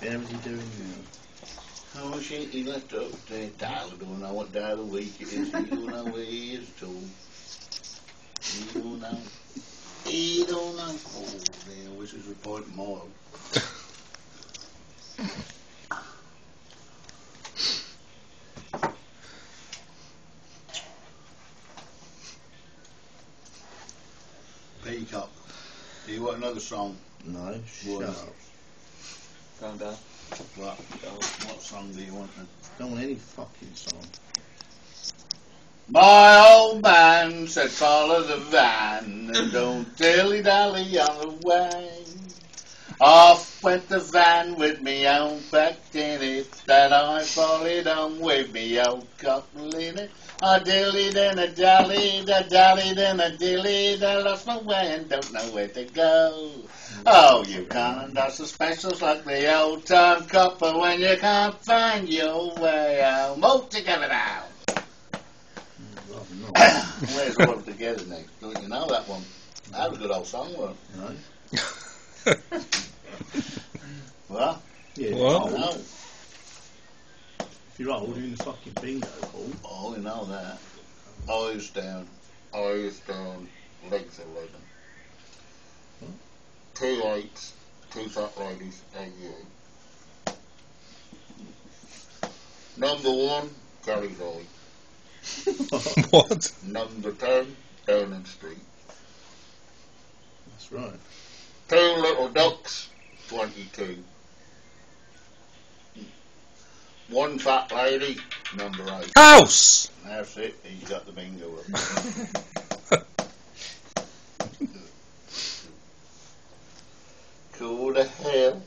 He doing now? Oh, shit, he left up there. Tyler don't know what day of the week it is. He don't know where he is all. He don't know. He don't know. Oh, there, I wish was reporting more. Peacock. Do you want another song? No, What? Down. What? What song do you want? then? Don't want any fucking song. My old man said follow the van and don't dilly dally on the way. Off went the van with me own it, that I followed on with me old couple in it. I dillied and I dallied, I dallied and I dillied, I lost my way and don't know where to go. Oh, you can't, that's the specials like the old time copper when you can't find your way home. All together now. Mm, Rather not. Where's all together next? Don't you know that one? That was a good old song, wasn't no? it? What? Yeah, What? If you're No. old- you're old, doing the fucking bingo hall. Oh, you know that. Eyes down, eyes down, legs are legging. Two lights, two fat ladies, and you. Number one, Kelly's Eye. what? Number ten, Downing Street. That's right. Two little ducks, 22. One fat lady, number eight. House! That's it, he's got the bingo up. cool to hell.